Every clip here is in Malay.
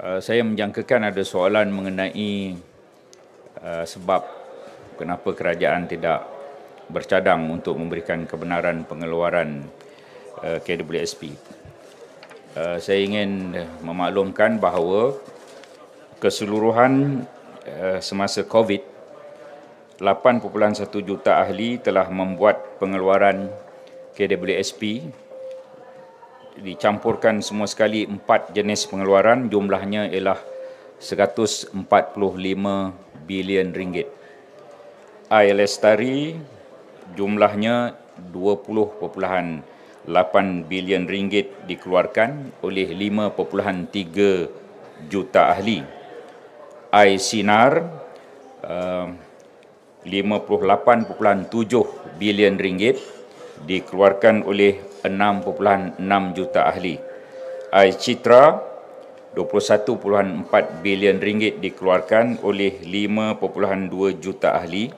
Uh, saya menjangkakan ada soalan mengenai uh, sebab kenapa kerajaan tidak bercadang untuk memberikan kebenaran pengeluaran uh, KWSP. Uh, saya ingin memaklumkan bahawa keseluruhan uh, semasa COVID 8.1 juta ahli telah membuat pengeluaran KWSP dicampurkan semua sekali empat jenis pengeluaran jumlahnya ialah 145 bilion ringgit. Air lestari jumlahnya 20.8 bilion ringgit dikeluarkan oleh 5.3 juta ahli. Air sinar uh, 58.7 bilion ringgit dikeluarkan oleh 6.6 juta ahli. Air Citra 21.4 bilion ringgit dikeluarkan oleh 5.2 juta ahli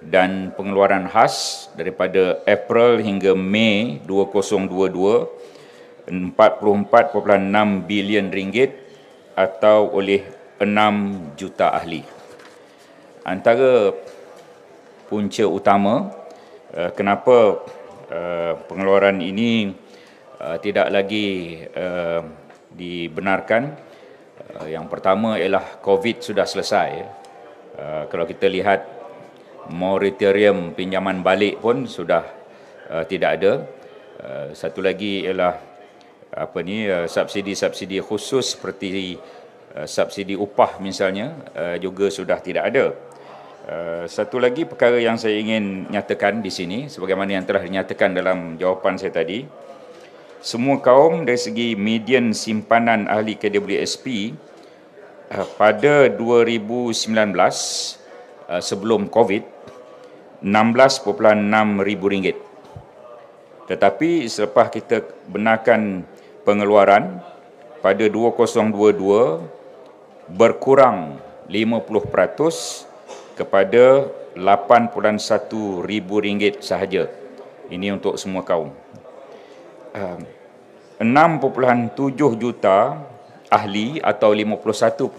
dan pengeluaran khas daripada April hingga Mei 2022 44.6 bilion ringgit atau oleh 6 juta ahli. Antara punca utama uh, kenapa uh, pengeluaran ini uh, tidak lagi uh, dibenarkan. Uh, yang pertama ialah covid sudah selesai. Uh, kalau kita lihat moratorium pinjaman balik pun sudah uh, tidak ada. Uh, satu lagi ialah apa ni uh, subsidi-subsidi khusus seperti uh, subsidi upah misalnya uh, juga sudah tidak ada Eh, satu lagi perkara yang saya ingin nyatakan di sini sebagaimana yang telah dinyatakan dalam jawapan saya tadi. Semua kaum dari segi median simpanan ahli KWSP uh, pada 2019 uh, sebelum COVID 16.6 ribu ringgit. Tetapi selepas kita benarkan pengeluaran pada 2022 berkurang 50% kepada 8.1 ribu ringgit sahaja. Ini untuk semua kaum. 6.7 juta ahli atau 51.5%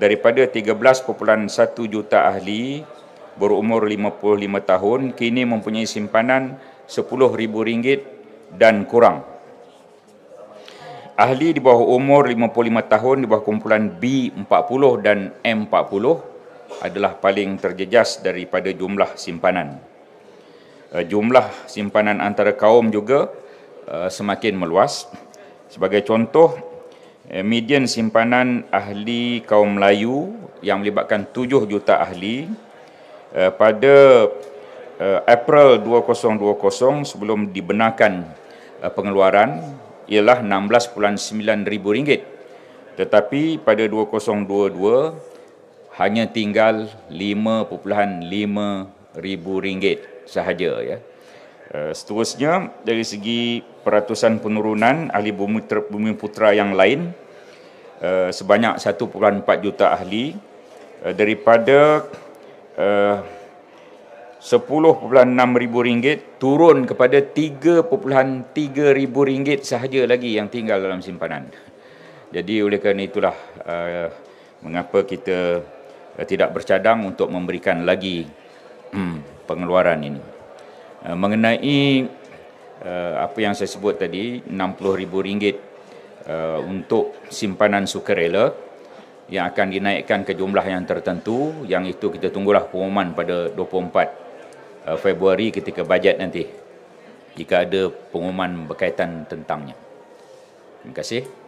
daripada 13.1 juta ahli berumur 55 tahun kini mempunyai simpanan RM10,000 dan kurang. Ahli di bawah umur 55 tahun di bawah kumpulan B40 dan M40 adalah paling terjejas daripada jumlah simpanan. Eh, jumlah simpanan antara kaum juga eh, semakin meluas. Sebagai contoh, eh, median simpanan ahli kaum Melayu yang melibatkan 7 juta ahli pada April 2020 sebelum dibenarkan pengeluaran ialah 16.9 ribu ringgit. Tetapi pada 2022 hanya tinggal 5.5 ribu ringgit sahaja ya. Eh, seterusnya dari segi peratusan penurunan ahli bumi, bumi putra yang lain eh, sebanyak 1.4 juta ahli eh, daripada 10.6 ribu ringgit turun kepada 3.3 ribu ringgit sahaja lagi yang tinggal dalam simpanan. Jadi oleh kerana itulah uh, mengapa kita uh, tidak bercadang untuk memberikan lagi um, pengeluaran ini. Uh, mengenai uh, apa yang saya sebut tadi, 60 ribu ringgit uh, untuk simpanan sukarela yang akan dinaikkan ke jumlah yang tertentu, yang itu kita tunggulah pengumuman pada 24 Uh, Februari ketika bajet nanti jika ada pengumuman berkaitan tentangnya. Terima kasih.